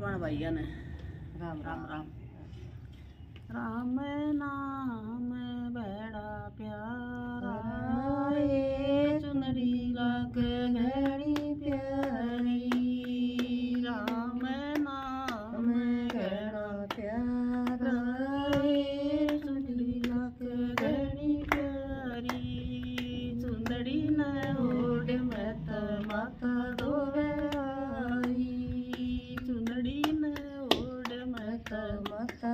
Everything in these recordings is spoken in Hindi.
बन भैया ने राम राम राम राम नाम बड़ा प्यारा चुनरी लग घड़ी मत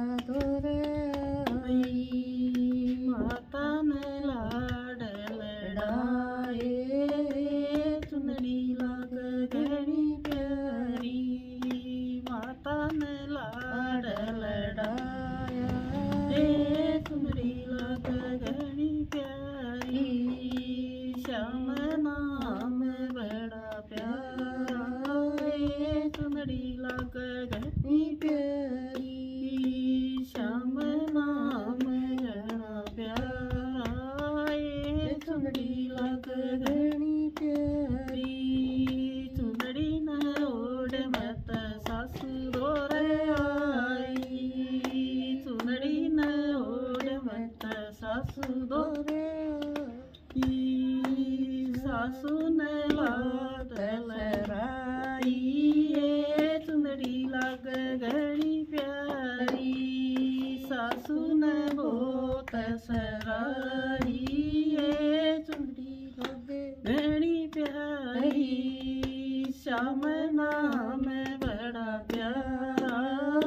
घड़ी प्यारी चुनरी न ओढ़ मत सासु दोरे आई चुनरी न ओढ़ मत सासु दोरे सासु न लात लहराई ए चुनरी लाग घड़ी प्यारी सासु न बहुत सराई ए श्याम नाम बड़ा प्यारा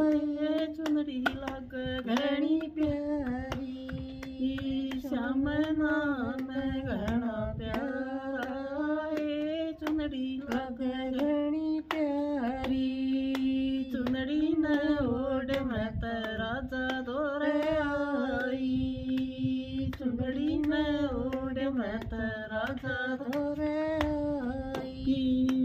ए चुनरी लाग घड़ी प्यारी। श्याम नाम घड़ा प्यारा ए चुनरी लाग घड़ी प्यारी। चुनरी न ओढ़ मत राजा दोरे आई। चुनरी न ओढ़ मत राजा दोरे आई।